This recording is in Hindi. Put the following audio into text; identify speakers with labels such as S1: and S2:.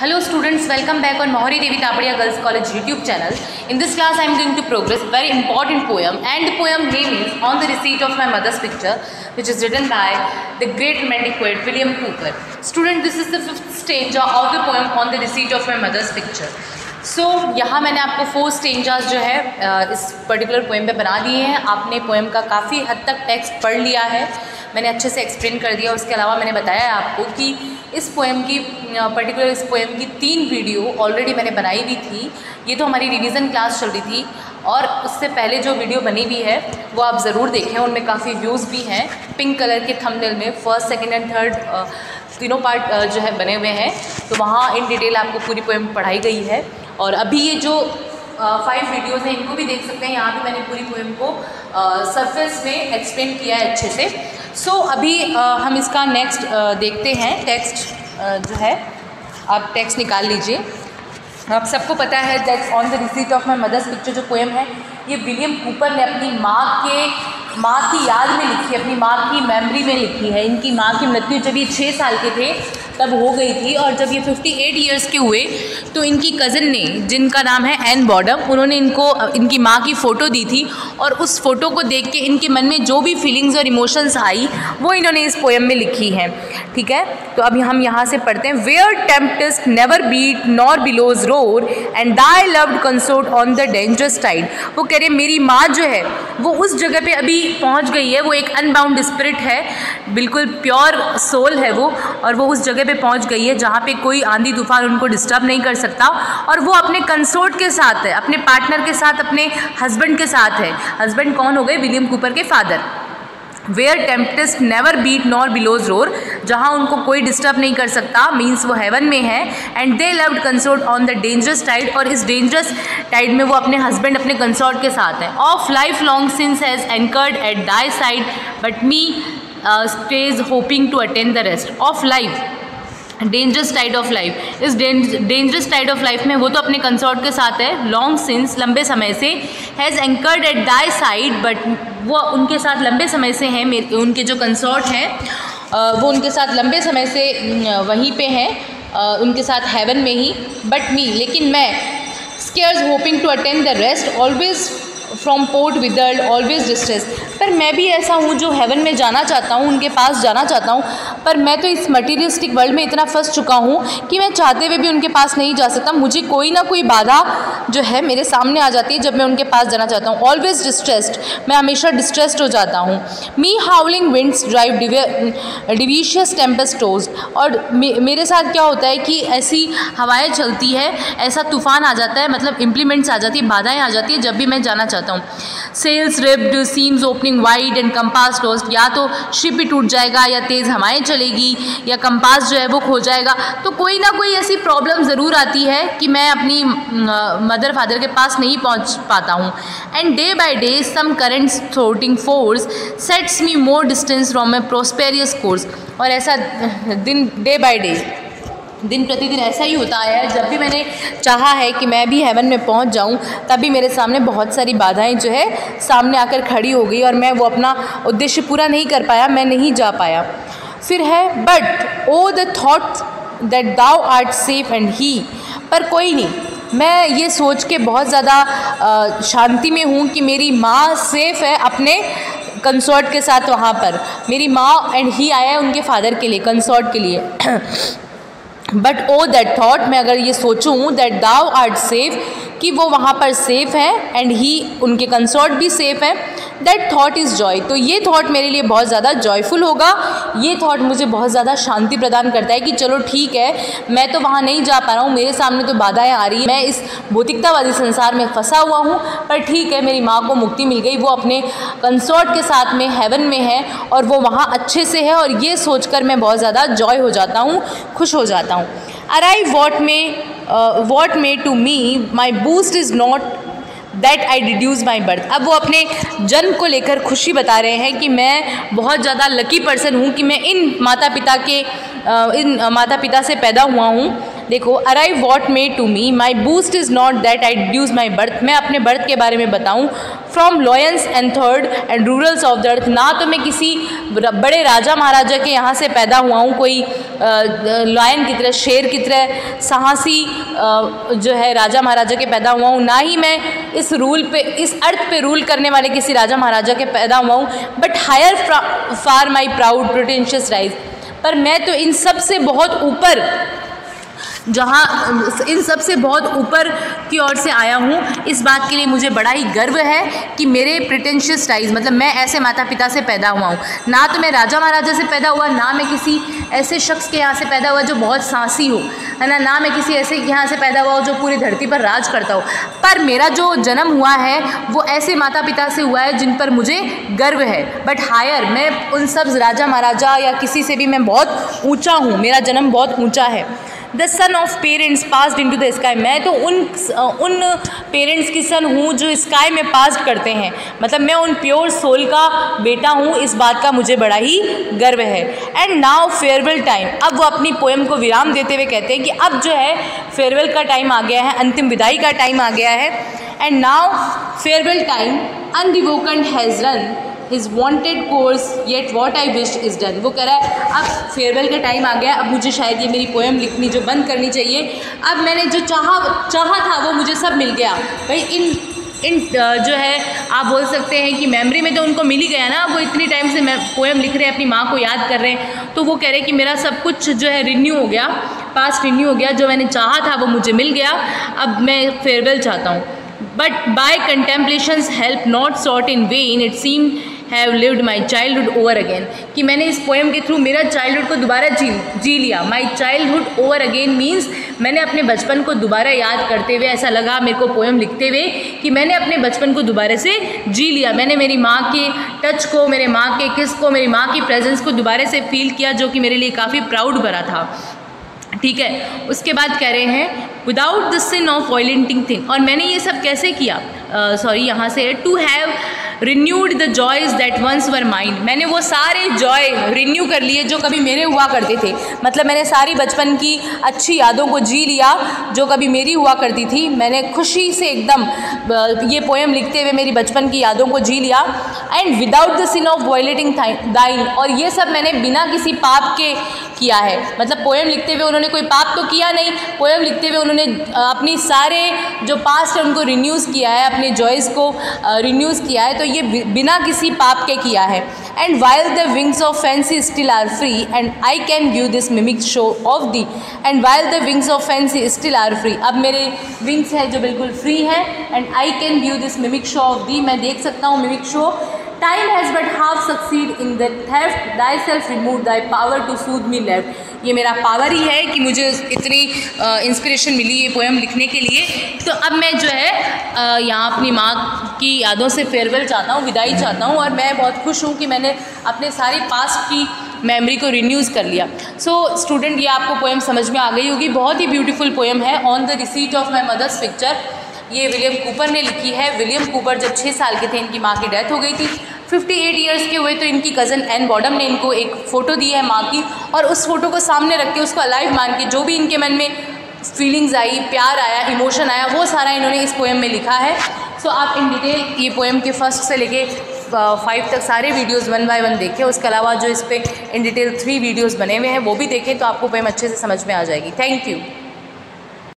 S1: Hello students welcome back on Mohri Devi Tapadia girls college YouTube channel in this class I am going to progress very important poem and poem name is on the receipt of my mother's picture which is written by the great medic poet William Cooker student this is the fifth stanza of the poem on the receipt of my mother's picture so यहाँ मैंने आपको फोर स्टेंजर्स जो है इस पर्टिकुलर पोएम पे बना दिए हैं। आपने पोएम का काफ़ी हद तक टेक्स्ट पढ़ लिया है। मैंने अच्छे से एक्सप्लेन कर दिया। उसके अलावा मैंने बताया आपको कि इस पोएम की पर्टिकुलर इस पोएम की तीन वीडियो ऑलरेडी मैंने बनाई हुई थी। ये तो हमारी रिवीजन क्लास चल रही थी और उससे पहले जो वीडियो बनी हुई है, वो आप ज़रूर देखें। उनमें काफ़ी व्यूज़ भी हैं। पिंक कलर के थंबनेल में फ़र्स्ट सेकेंड एंड थर्ड तीनों पार्ट जो है बने हुए हैं। तो वहाँ इन डिटेल आपको पूरी पोएम पढ़ाई गई है। और अभी ये जो फाइव वीडियोज़ हैं, इनको भी देख सकते हैं। यहाँ भी मैंने पूरी पोएम को सरफेस में एक्सप्लेन किया है अच्छे से। सो so, अभी आ, हम इसका नेक्स्ट देखते हैं। टेक्स्ट जो है आप टेक्स्ट निकाल लीजिए। आप सबको पता है that on the receipt of my mother's picture जो पोएम है ये विलियम कूपर ने अपनी माँ के माँ की याद में लिखी अपनी माँ की मेमोरी में लिखी है। इनकी माँ की मृत्यु जब ये छः साल के थे तब हो गई थी और जब ये 58 ईयर्स के हुए तो इनकी कज़न ने, जिनका नाम है एन बॉडम उन्होंने इनको, इनकी माँ की फ़ोटो दी थी और उस फ़ोटो को देख के इनके मन में जो भी फीलिंग्स और इमोशंस आई, वो इन्होंने इस पोएम में लिखी हैं। ठीक है? तो अभी हम यहाँ से पढ़ते हैं। Where tempests never beat nor billows road and thy loved consort on the dangerous tide वो कह रहे मेरी माँ जो है, वो उस जगह पे अभी पहुँच गई है। वो एक अनबाउंड स्पिरिट है। बिल्कुल प्योर सोल है वो, और वो उस जगह पे पहुँच गई है, जहाँ पे कोई आंधी तूफ़ान उनको डिस्टर्ब नहीं कर सकता और वो अपने कंसोर्ट के साथ है, अपने पार्टनर के साथ, अपने हस्बैंड के साथ है। हस्बैंड कौन हो गए? विलियम कूपर के father where tempests never beat nor billows roar जहाँ उनको कोई डिस्टर्ब नहीं कर सकता मीन्स वो हेवन में है। And they loved consort on the dangerous tide और इस डेंजरस टाइड में वो अपने हस्बैंड अपने कंसोर्ट के साथ हैं। Of life long since has anchored at thy side but me stage hoping to attend the rest of life dangerous tide of life इस डेंजरस टाइड ऑफ़ लाइफ में वो तो अपने कंसर्ट के साथ है लॉन्ग सिंस लंबे समय से has anchored at thy side but वो उनके साथ लंबे समय से हैं, मेरे, उनके जो कंसर्ट हैं वो उनके साथ लंबे समय से वहीं पे हैं उनके साथ हेवन में ही बट मी लेकिन मैं scarce hoping to attend the rest always from port withered always distress पर मैं भी ऐसा हूँ जो हेवन में जाना चाहता हूँ, उनके पास जाना चाहता हूँ, पर मैं तो इस मटीरियलिस्टिक वर्ल्ड में इतना फंस चुका हूँ कि मैं चाहते हुए भी उनके पास नहीं जा सकता। मुझे कोई ना कोई बाधा जो है मेरे सामने आ जाती है जब मैं उनके पास जाना चाहता हूँ। ऑलवेज डिस्ट्रेस्ड मैं हमेशा डिस्ट्रेस्ड हो जाता हूँ। मी हाउलिंग विंड्स ड्राइव डिविशियस टेम्पेस्टोज और मेरे साथ क्या होता है कि ऐसी हवाएँ चलती है, ऐसा तूफ़ान आ जाता है मतलब इम्प्लीमेंट्स आ जाती है, बाधाएँ आ जाती है जब भी मैं जाना चाहता हूँ। Sails ripped seams opening wide and compass lost या तो शिप ही टूट जाएगा या तेज़ हवाएँ चलेगी या कंपास जो है वो खो जाएगा। तो कोई ना कोई ऐसी प्रॉब्लम ज़रूर आती है कि मैं अपनी मदर फादर के पास नहीं पहुँच पाता हूँ। And day by day some current thwarting force sets me more distance from a prosperous course और ऐसा दिन डे बाई डे दिन प्रतिदिन ऐसा ही होता आया है। जब भी मैंने चाहा है कि मैं भी हेवन में पहुँच जाऊँ, तभी मेरे सामने बहुत सारी बाधाएँ जो है सामने आकर खड़ी हो गई और मैं वो अपना उद्देश्य पूरा नहीं कर पाया, मैं नहीं जा पाया। फिर है but O the thought that thou art safe and he पर कोई नहीं। मैं ये सोच के बहुत ज़्यादा शांति में हूँ कि मेरी माँ सेफ़ है अपने कंसर्ट के साथ वहाँ पर। मेरी माँ एंड ही आया है उनके फादर के लिए कंसर्ट के लिए। बट ओ दैट थाट मैं अगर ये सोचूं दैट दाव आर्ट सेफ़ कि वो वहाँ पर सेफ़ है एंड ही उनके कंसर्ट भी सेफ़ हैं दैट थाट इज़ जॉय तो ये थॉट मेरे लिए बहुत ज़्यादा जॉयफुल होगा। ये थाट मुझे बहुत ज़्यादा शांति प्रदान करता है कि चलो ठीक है, मैं तो वहाँ नहीं जा पा रहा हूँ, मेरे सामने तो बाधाएँ आ रही है। मैं इस भौतिकतावादी संसार में फंसा हुआ हूँ, पर ठीक है, मेरी माँ को मुक्ति मिल गई। वो अपने कंसर्ट के साथ में हेवन में है और वो वहाँ अच्छे से है और ये सोच मैं बहुत ज़्यादा जॉय हो जाता हूँ, खुश हो जाता हूँ। अराइव वॉट में what may to me my boast is not that I deduce my birth अब वो अपने जन्म को लेकर खुशी बता रहे हैं कि मैं बहुत ज़्यादा लकी पर्सन हूँ कि मैं इन माता पिता के इन माता पिता से पैदा हुआ हूँ। देखो arrive what may to me my boast is not that I deduce my birth मैं अपने बर्थ के बारे में बताऊँ from loins and third and rulers of the earth ना तो मैं किसी बड़े राजा महाराजा के यहाँ से पैदा हुआ हूँ, कोई लॉयन की तरह, शेर की तरह, साहसी जो है राजा महाराजा के पैदा हुआ हूँ, ना ही मैं इस रूल पे, इस अर्थ पे रूल करने वाले किसी राजा महाराजा के पैदा हुआ हूँ but higher far my proud pretensions rise पर मैं तो इन सबसे बहुत ऊपर जहाँ, इन सबसे बहुत ऊपर की ओर से आया हूँ। इस बात के लिए मुझे बड़ा ही गर्व है कि मेरे प्रिटेंशियस टाइज मतलब मैं ऐसे माता पिता से पैदा हुआ हूँ। ना तो मैं राजा महाराजा से पैदा हुआ, ना मैं किसी ऐसे शख्स के यहाँ से पैदा हुआ जो बहुत सांसी हो, है ना? ना मैं किसी ऐसे यहाँ से पैदा हुआ हो जो पूरी धरती पर राज करता हो। पर मेरा जो जन्म हुआ है, वो ऐसे माता पिता से हुआ है जिन पर मुझे गर्व है। बट हायर मैं उन सब राजा महाराजा या किसी से भी मैं बहुत ऊँचा हूँ। मेरा जन्म बहुत ऊँचा है। The son of parents passed into the sky मैं तो उन उन पेरेंट्स की सन हूँ जो स्काई में पास करते हैं। मतलब मैं उन प्योर सोल का बेटा हूँ, इस बात का मुझे बड़ा ही गर्व है। एंड नाउ फेयरवेल टाइम अब वो अपनी पोएम को विराम देते हुए कहते हैं कि अब जो है फेयरवेल का टाइम आ गया है, अंतिम विदाई का टाइम आ गया है। And now farewell time unrevoked has run his wonted course yet what I wish is done वो कह रहा है, अब फेयरवेल का टाइम आ गया, अब मुझे शायद ये मेरी पोएम लिखनी जो बंद करनी चाहिए, अब मैंने जो चाहा चाहा था वो मुझे सब मिल गया। भाई, इन इन जो है, आप बोल सकते हैं कि मेमोरी में तो उनको मिल ही गया ना वो इतनी टाइम से मैं पोएम लिख रहे हैं, अपनी माँ को याद कर रहे हैं तो वो कह रहे हैं कि मेरा सब कुछ जो है रिन्यू हो गया पास्ट रिन्यू हो गया, जो मैंने चाहा था वो मुझे मिल गया, अब मैं फेयरवेल चाहता हूँ। But by contemplation's help not sought in vain it seem have lived my childhood over again कि मैंने इस पोएम के थ्रू मेरा चाइल्डहुड को दोबारा जी जी लिया। My childhood over again means मैंने अपने बचपन को दोबारा याद करते हुए ऐसा लगा मेरे को पोएम लिखते हुए कि मैंने अपने बचपन को दोबारा से जी लिया। मैंने मेरी माँ के टच को मेरे माँ के किस को मेरी माँ की प्रेजेंस को दोबारा से फील किया जो कि मेरे लिए काफ़ी प्राउड भरा था। ठीक है? उसके बाद कह रहे हैं without the sin of violating thing और मैंने ये सब कैसे किया? सॉरी uh, यहाँ से to have renewed the joys that once were mind मैंने वो सारे जॉय रिन्यू कर लिए जो कभी मेरे हुआ करते थे। मतलब मैंने सारी बचपन की अच्छी यादों को जी लिया, जो कभी मेरी हुआ करती थी। मैंने खुशी से एकदम ये पोएम लिखते हुए मेरी बचपन की यादों को जी लिया। And without the sin of violating thine और ये सब मैंने बिना किसी पाप के किया है। मतलब पोएम लिखते हुए उन्होंने कोई पाप तो किया नहीं। पोएम लिखते हुए उन्होंने अपनी सारे जो पास्ट है उनको रिन्यूज़ किया है, अपने जॉयज़ को रिन्यूज़ किया है। तो ये बिना किसी पाप के किया है। And while the wings of fancy still are free and I can view this mimic show of thee and while the wings of fancy still are free अब मेरे विंग्स हैं जो बिल्कुल फ्री हैं and I can view this mimic show of thee मैं देख सकता हूँ mimic show time has but half succeed in the theft thy self remove thy power to soothe me left ये मेरा पावर ही है कि मुझे इतनी इंस्पिरेशन मिली ये पोएम लिखने के लिए। तो अब मैं जो है यहाँ अपनी माँ की यादों से फेयरवेल चाहता हूँ विदाई चाहता हूँ और मैं बहुत खुश हूँ कि मैंने अपने सारी पास्ट की मेमोरी को रिन्यूज़ कर लिया। सो so, स्टूडेंट ये आपको पोएम समझ में आ गई होगी। बहुत ही ब्यूटीफुल पोएम है। On the receipt of my mother's picture ये विलियम कूपर ने लिखी है। विलियम कूपर जब छः साल के थे इनकी माँ की डेथ हो गई थी। 58 ईयर्स के हुए तो इनकी कज़न एन बॉडम ने इनको एक फ़ोटो दी है माँ की और उस फ़ोटो को सामने रख के उसको अलाइव मान के जो भी इनके मन में फीलिंग्स आई प्यार आया इमोशन आया वो सारा इन्होंने इस पोएम में लिखा है। सो so, आप इन डिटेल ये पोएम के फ़र्स्ट से लेके फाइव तक सारे वीडियोस वन बाय वन देखें। उसके अलावा जो इस पर इन डिटेल थ्री वीडियोस बने हुए हैं वो भी देखें तो आपको पोएम अच्छे से समझ में आ जाएगी। Thank you